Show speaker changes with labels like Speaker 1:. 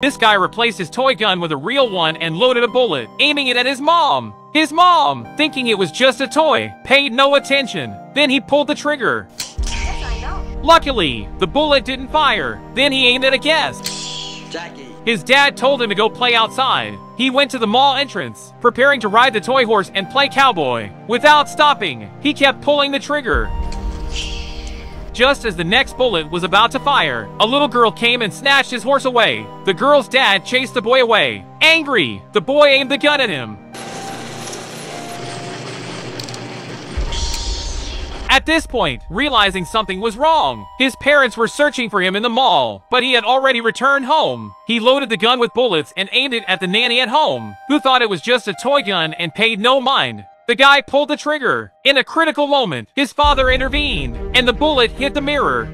Speaker 1: This guy replaced his toy gun with a real one and loaded a bullet, aiming it at his mom. His mom, thinking it was just a toy, paid no attention. Then he pulled the trigger.
Speaker 2: Yes.
Speaker 1: Luckily, the bullet didn't fire. Then he aimed at a guest.
Speaker 3: Jackie.
Speaker 1: His dad told him to go play outside. He went to the mall entrance, preparing to ride the toy horse and play cowboy. Without stopping, he kept pulling the trigger. Just as the next bullet was about to fire, a little girl came and snatched his horse away. The girl's dad chased the boy away. Angry, the boy aimed the gun at him. At this point, realizing something was wrong, his parents were searching for him in the mall, but he had already returned home. He loaded the gun with bullets and aimed it at the nanny at home, who thought it was just a toy gun and paid no mind. The guy pulled the trigger. In a critical moment, his father intervened, and the bullet hit the mirror.